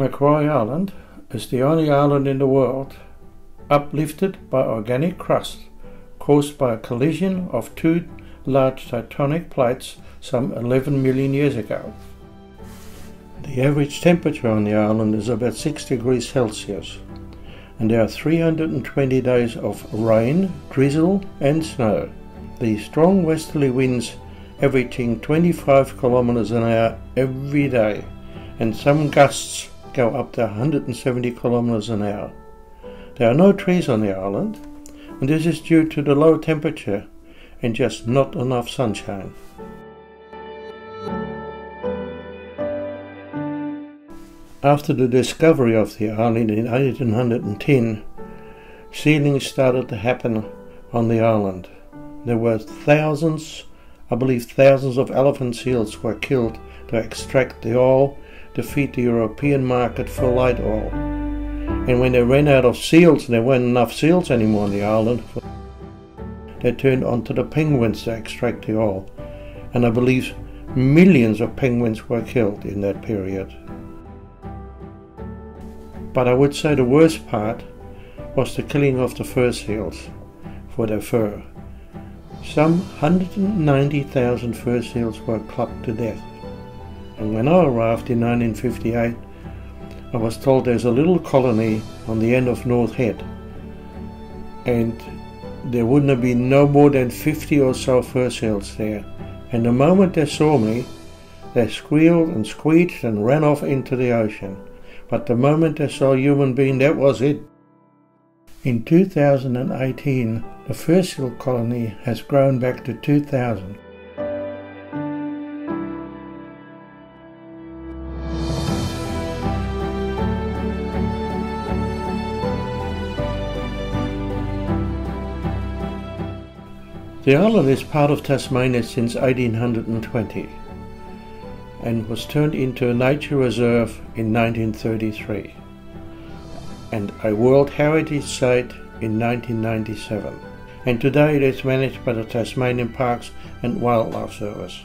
Macquarie Island is the only island in the world uplifted by oceanic crust caused by a collision of two large tectonic plates some 11 million years ago. The average temperature on the island is about 6 degrees Celsius, and there are 320 days of rain, drizzle, and snow. The strong westerly winds averaging 25 kilometers an hour every day, and some gusts go up to 170 kilometers an hour. There are no trees on the island, and this is due to the low temperature and just not enough sunshine. After the discovery of the island in 1810, sealing started to happen on the island. There were thousands, I believe thousands of elephant seals were killed to extract the oil to feed the European market for light oil. And when they ran out of seals, there weren't enough seals anymore on the island, they turned onto the penguins to extract the oil. And I believe millions of penguins were killed in that period. But I would say the worst part was the killing of the fur seals for their fur. Some 190,000 fur seals were clubbed to death. And when I arrived in 1958, I was told there's a little colony on the end of North Head. And there wouldn't have been no more than 50 or so fur seals there. And the moment they saw me, they squealed and squeaked and ran off into the ocean. But the moment they saw a human being, that was it. In 2018, the fur seal colony has grown back to 2,000. The island is part of Tasmania since 1820 and was turned into a nature reserve in 1933 and a World Heritage Site in 1997 and today it is managed by the Tasmanian Parks and Wildlife Service.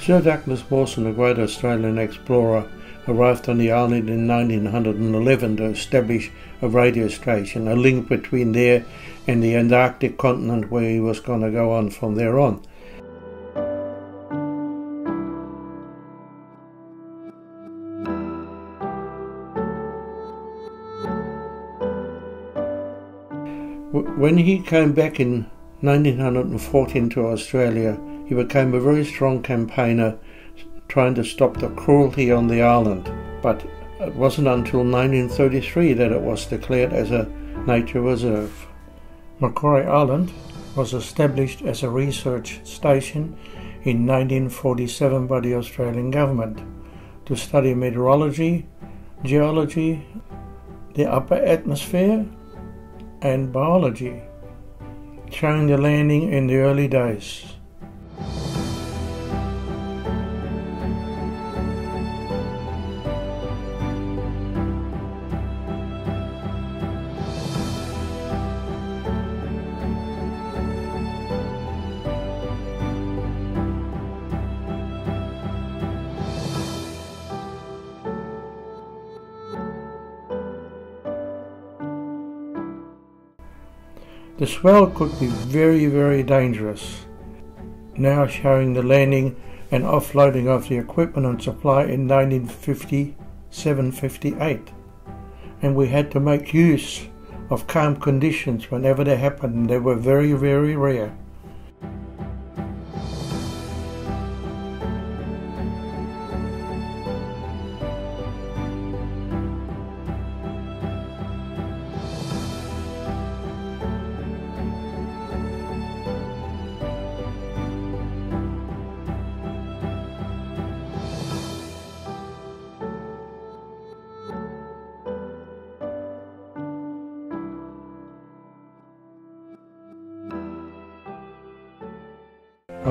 Sir Douglas Mawson, a great Australian explorer, arrived on the island in 1911 to establish a radio station, a link between there and the Antarctic continent where he was going to go on from there on. When he came back in 1914 to Australia, he became a very strong campaigner trying to stop the cruelty on the island. But it wasn't until 1933 that it was declared as a nature reserve. Macquarie Island was established as a research station in 1947 by the Australian government to study meteorology, geology, the upper atmosphere, and biology, showing the landing in the early days. The swell could be very, very dangerous. Now showing the landing and offloading of the equipment and supply in 1957-58. And we had to make use of calm conditions whenever they happened. They were very, very rare.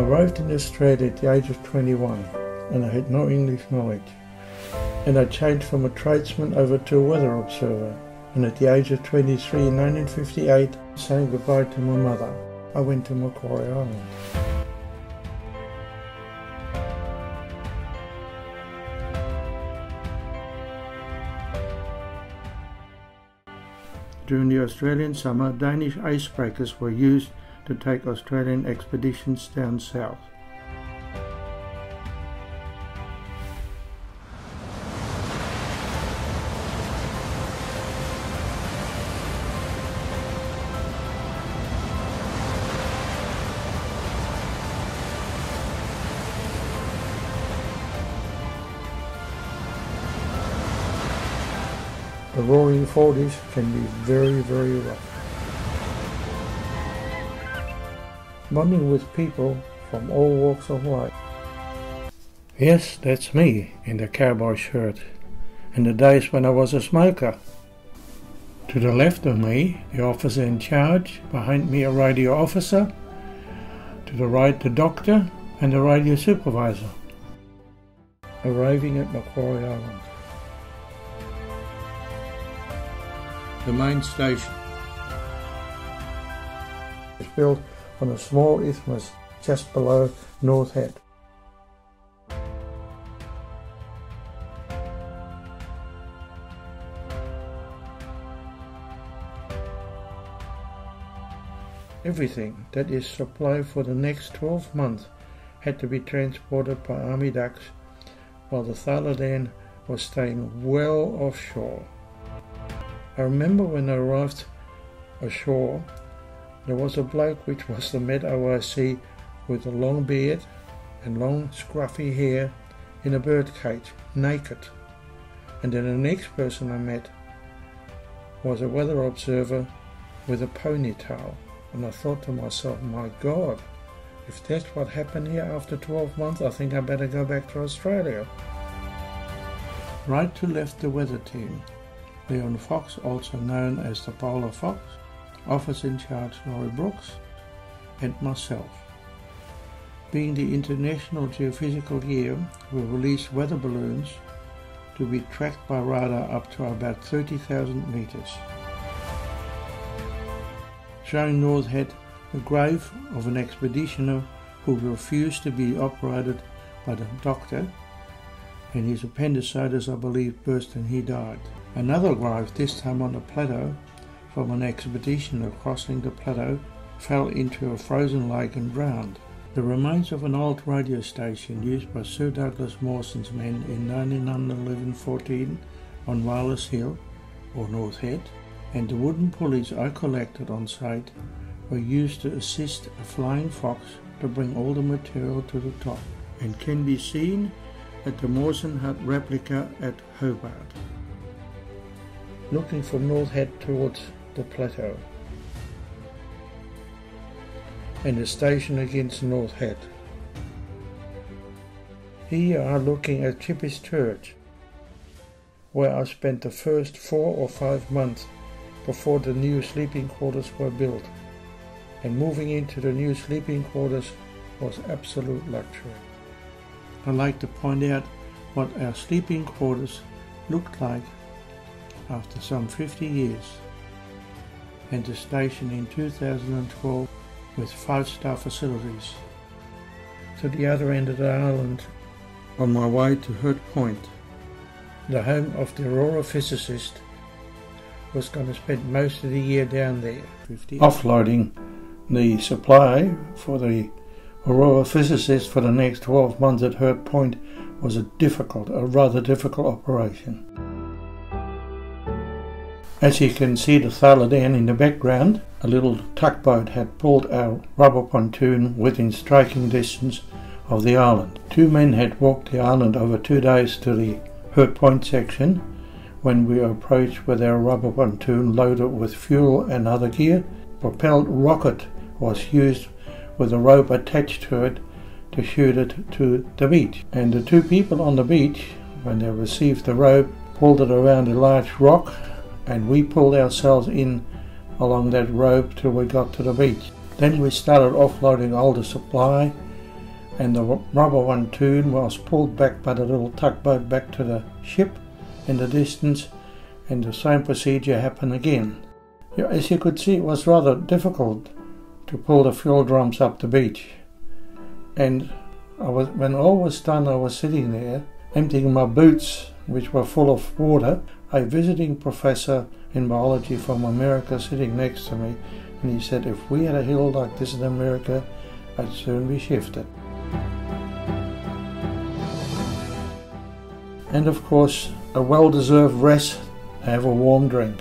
arrived in Australia at the age of 21 and I had no English knowledge. And I changed from a tradesman over to a weather observer. And at the age of 23 in 1958, saying goodbye to my mother, I went to Macquarie Island. During the Australian summer, Danish icebreakers were used to take Australian expeditions down south. The roaring forties can be very, very rough. Bonding with people from all walks of life. Yes, that's me in the cowboy shirt, in the days when I was a smoker. To the left of me, the officer in charge, behind me, a radio officer, to the right, the doctor, and the radio supervisor. Arriving at Macquarie Island. the main station. It's built on a small isthmus just below North Head. Everything that is supply for the next 12 months had to be transported by army ducks while the Thala Dan was staying well offshore. I remember when I arrived ashore, there was a bloke which was the Met OIC with a long beard and long scruffy hair in a birdcage, naked. And then the next person I met was a weather observer with a ponytail. And I thought to myself, my God, if that's what happened here after 12 months, I think I better go back to Australia. Right to left the weather team Leon Fox, also known as the Polar Fox, Officer in Charge Laurie Brooks, and myself. Being the International Geophysical Year, we released weather balloons to be tracked by radar up to about 30,000 meters. Showing North Head the grave of an expeditioner who refused to be operated by the doctor and his appendicitis, I believe, burst and he died. Another grave, this time on a plateau, from an expedition of crossing the plateau, fell into a frozen lake and drowned. The remains of an old radio station used by Sir Douglas Mawson's men in 1911-14 on Wireless Hill, or North Head, and the wooden pulleys I collected on site were used to assist a flying fox to bring all the material to the top, and can be seen at the Mawson Hut replica at Hobart looking from North Head towards the plateau and the station against North Head. Here are looking at Chippis Church, where I spent the first four or five months before the new sleeping quarters were built, and moving into the new sleeping quarters was absolute luxury. I'd like to point out what our sleeping quarters looked like after some 50 years and the station in 2012 with five-star facilities. To the other end of the island on my way to Hurd Point, the home of the Aurora physicist was going to spend most of the year down there. Offloading the supply for the Aurora physicist for the next 12 months at Hurd Point was a difficult, a rather difficult operation. As you can see the Thala Dan in the background, a little tugboat had pulled our rubber pontoon within striking distance of the island. Two men had walked the island over two days to the Hurd Point section when we approached with our rubber pontoon loaded with fuel and other gear. Propelled rocket was used with a rope attached to it to shoot it to the beach. And the two people on the beach, when they received the rope, pulled it around a large rock and we pulled ourselves in along that rope till we got to the beach. Then we started offloading all the supply and the rubber pontoon was pulled back by the little tugboat back to the ship in the distance and the same procedure happened again. As you could see it was rather difficult to pull the fuel drums up the beach and I was, when all was done I was sitting there emptying my boots which were full of water a visiting professor in biology from America sitting next to me, and he said, if we had a hill like this in America, I'd soon be shifted. And of course, a well deserved rest, have a warm drink.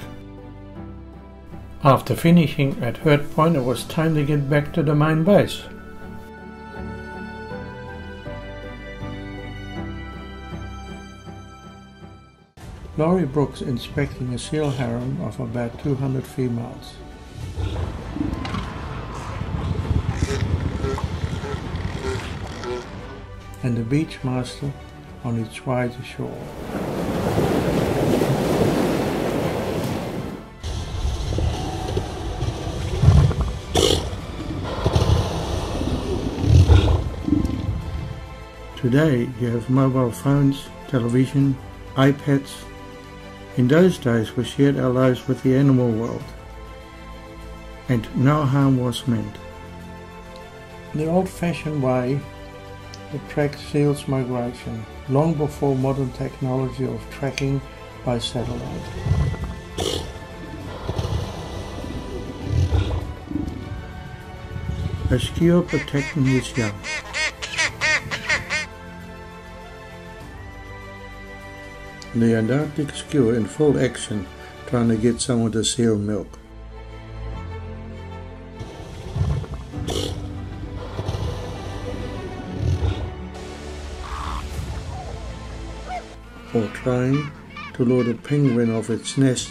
After finishing at Hurd Point, it was time to get back to the main base. Laurie Brooks inspecting a seal harem of about 200 females. And the Beachmaster on its way to shore. Today you have mobile phones, television, iPads. In those days we shared our lives with the animal world and no harm was meant. The old-fashioned way to track seals migration long before modern technology of tracking by satellite. A skua protecting his young. The Antarctic skua in full action trying to get someone to seal milk. Or trying to lure a penguin off its nest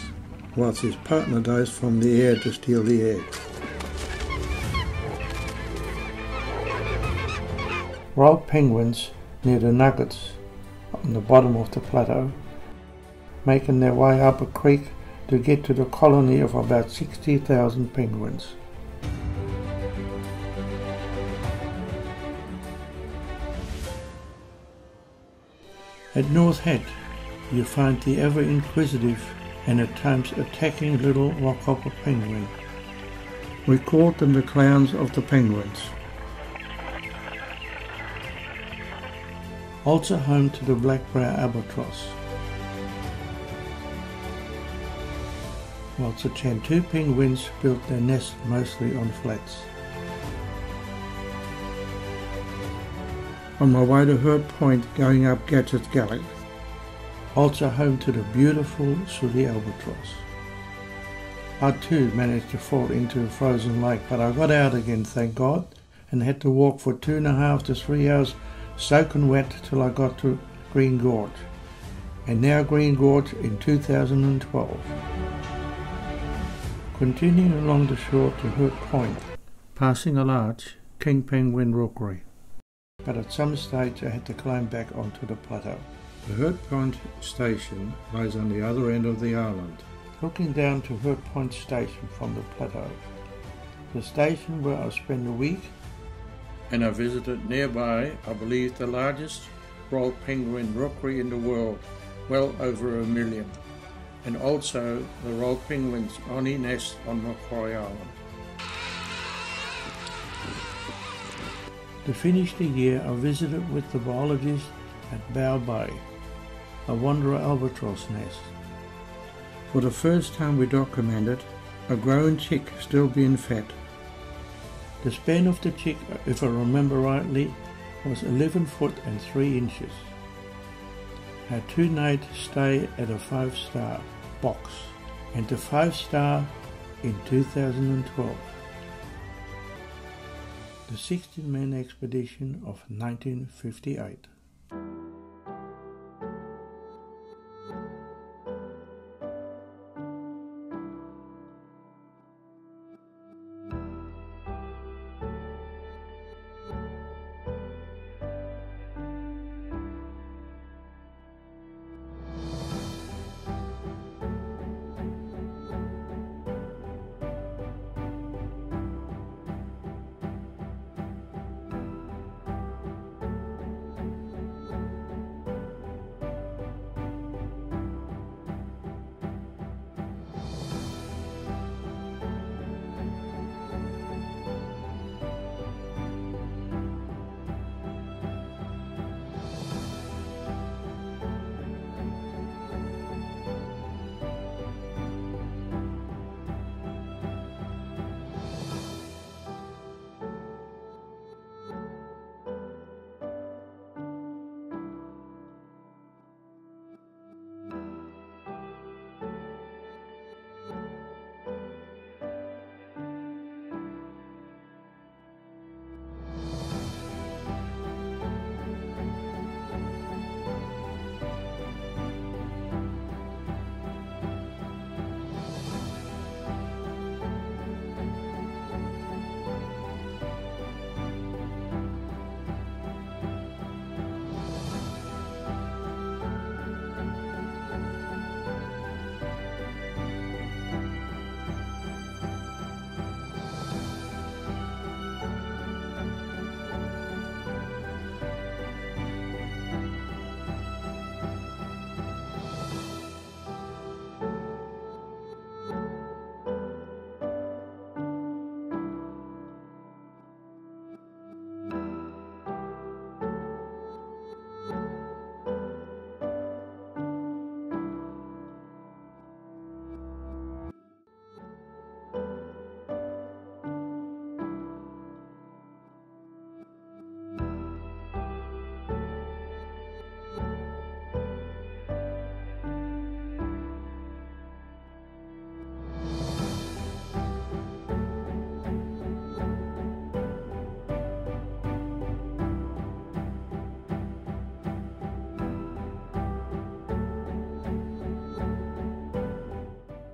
whilst his partner dives from the air to steal the eggs. Wild penguins near the nuggets on the bottom of the plateau making their way up a creek to get to the colony of about 60,000 penguins. At North Head, you find the ever inquisitive and at times attacking little rockhopper penguin. We called them the clowns of the penguins. Also home to the black-browed albatross. Whilst the Gentoo penguins built their nest mostly on flats. On my way to Hurd Point going up Gatchet's Gully, also home to the beautiful Sooty albatross. I too managed to fall into a frozen lake, but I got out again, thank God, and had to walk for two and a half to three hours soaking wet till I got to Green Gorge. And now Green Gorge in 2012. Continuing along the shore to Hurd Point, passing a large king penguin rookery. But at some stage I had to climb back onto the plateau. The Hurd Point station lies on the other end of the island. Looking down to Hurd Point station from the plateau, the station where I spent a week, and I visited nearby, I believe, the largest wild penguin rookery in the world, well over a million and also the royal penguin's only nest on Macquarie Island. To finish the year, I visited with the biologist at Bauer Bay, a wanderer albatross nest. For the first time we documented a grown chick still being fed. The span of the chick, if I remember rightly, was 11 foot and 3 inches. Our two night stay at a 5 star box and a 5 star in 2012. The 16 man expedition of 1958.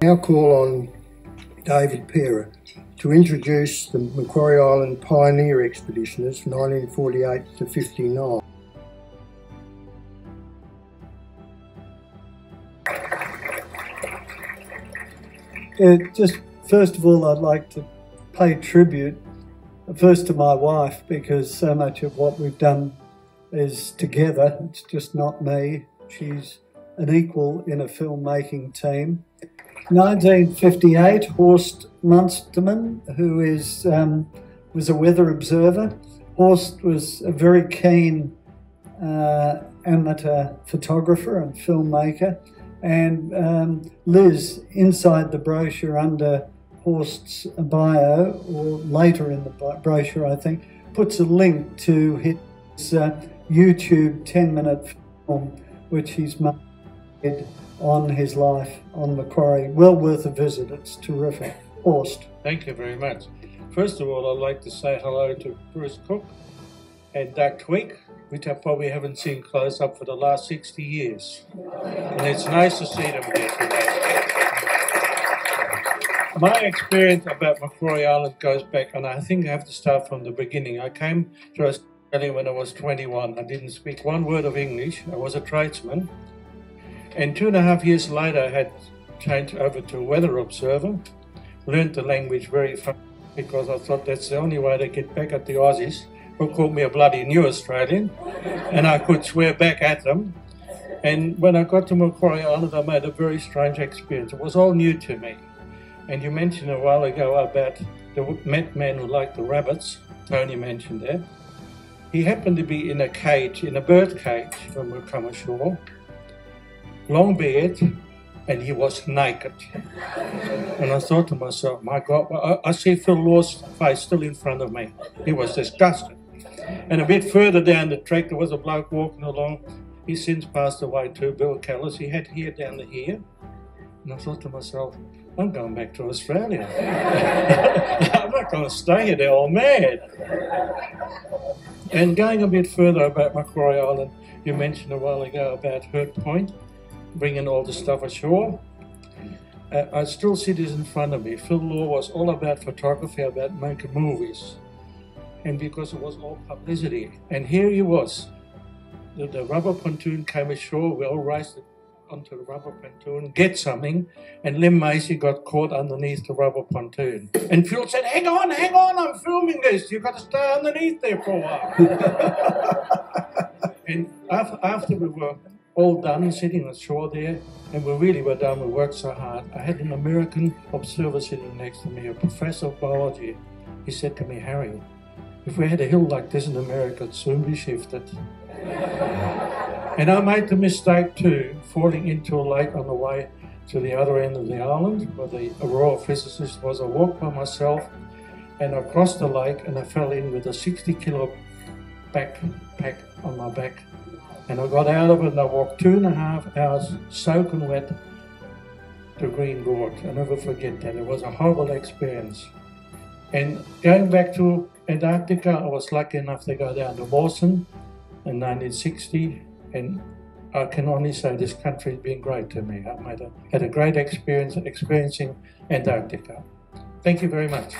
Now call on David Parer to introduce the Macquarie Island Pioneer Expeditioners 1948 to 59. Uh, just first of all, I'd like to pay tribute first to my wife because so much of what we've done is together. It's just not me. She's an equal in a filmmaking team. 1958, Horst Munstermann, who is um, was a weather observer. Horst was a very keen uh, amateur photographer and filmmaker. And um, Liz, inside the brochure under Horst's bio, or later in the brochure, I think, puts a link to his uh, YouTube 10 minute film, which he's made on his life on Macquarie. Well worth a visit, it's terrific. Horst. Thank you very much. First of all, I'd like to say hello to Bruce Cook and Doug Twig, which I probably haven't seen close up for the last 60 years. And it's nice to see them here today. My experience about Macquarie Island goes back, and I think I have to start from the beginning. I came to Australia when I was 21. I didn't speak one word of English. I was a tradesman. And two and a half years later, I had changed over to a weather observer, learned the language very fast because I thought that's the only way to get back at the Aussies who called me a bloody new Australian, and I could swear back at them. And when I got to Macquarie Island, I made a very strange experience. It was all new to me. And you mentioned a while ago about the Met man who liked the rabbits. Tony mentioned that. He happened to be in a cage, in a bird cage when we come ashore. Long beard, and he was naked. And I thought to myself, my God, I, I see Phil Law's face still in front of me. He was disgusted. And a bit further down the track, there was a bloke walking along. He's since passed away too, Bill Callis. He had hair down the ear. And I thought to myself, I'm going back to Australia. I'm not going to stay here, they're all mad. And going a bit further about Macquarie Island, you mentioned a while ago about Hurd Point, bringing all the stuff ashore. Uh, I still see this in front of me. Phil Law was all about photography, about making movies. And because it was all publicity. And here he was. The, the rubber pontoon came ashore, we all raced onto the rubber pontoon, get something, and Lim Macy got caught underneath the rubber pontoon. And Phil said, Hang on, hang on, I'm filming this. You've got to stay underneath there for a while. and after, after we were all done sitting ashore there, and we really were done, we worked so hard. I had an American observer sitting next to me, a professor of biology. He said to me, Harry, if we had a hill like this in America, it'd soon be shifted. And I made the mistake too, falling into a lake on the way to the other end of the island where the Aurora physicist was. I walked by myself and I crossed the lake and I fell in with a 60 kilo backpack on my back. And I got out of it and I walked two and a half hours soaking wet to Green Gorge. I'll never forget that. It was a horrible experience. And going back to Antarctica, I was lucky enough to go down to Mawson in 1960 and I can only say this country has been great to me. I had a great experience experiencing Antarctica. Thank you very much.